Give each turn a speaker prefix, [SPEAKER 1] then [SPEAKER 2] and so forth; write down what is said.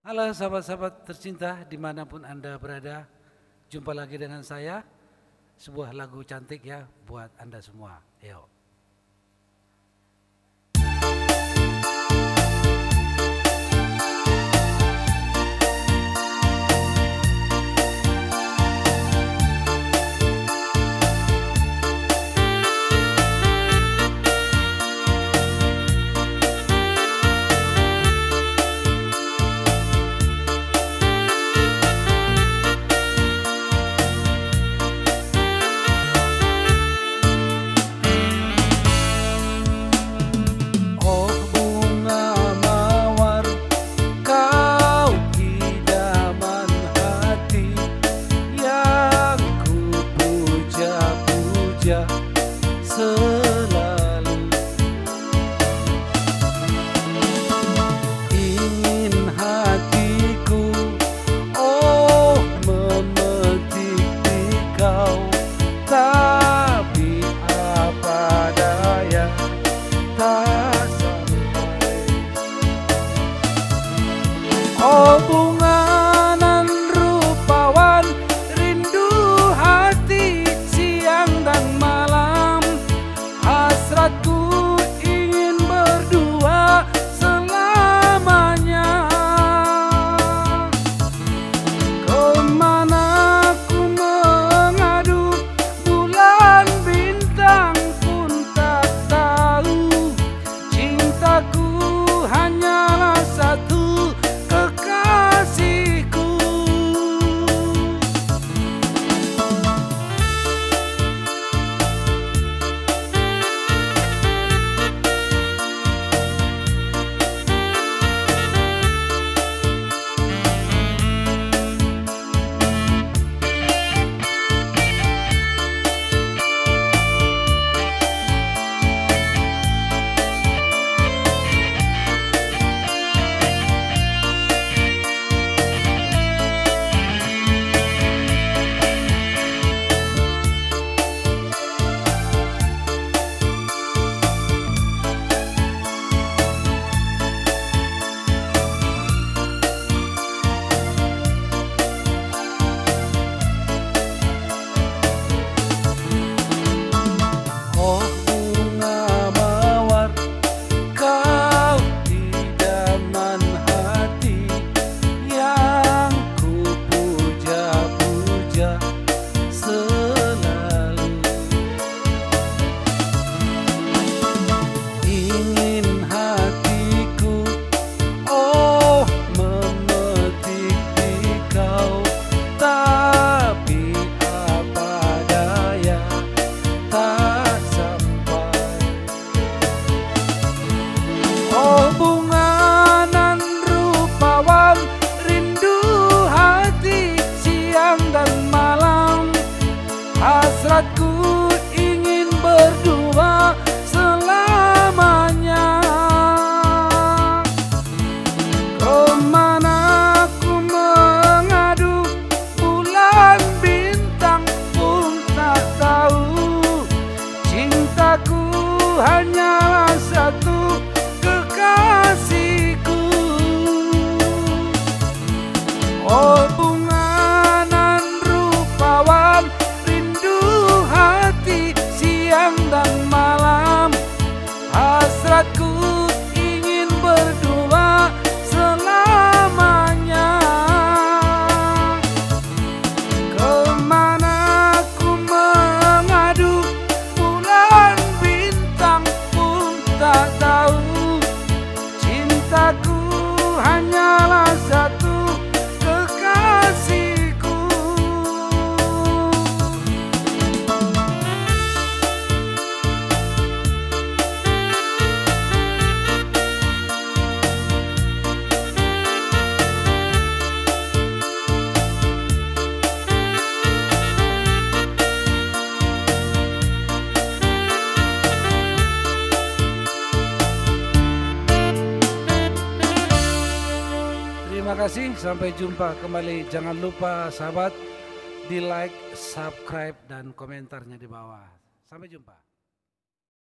[SPEAKER 1] Halo sahabat-sahabat tercinta di mana pun Anda berada, jumpa lagi dengan saya. Sebuah lagu cantik ya buat Anda semua. Yuk. all kasih, sampai jumpa kembali. Jangan lupa sahabat di like, subscribe, dan komentarnya di bawah. Sampai jumpa.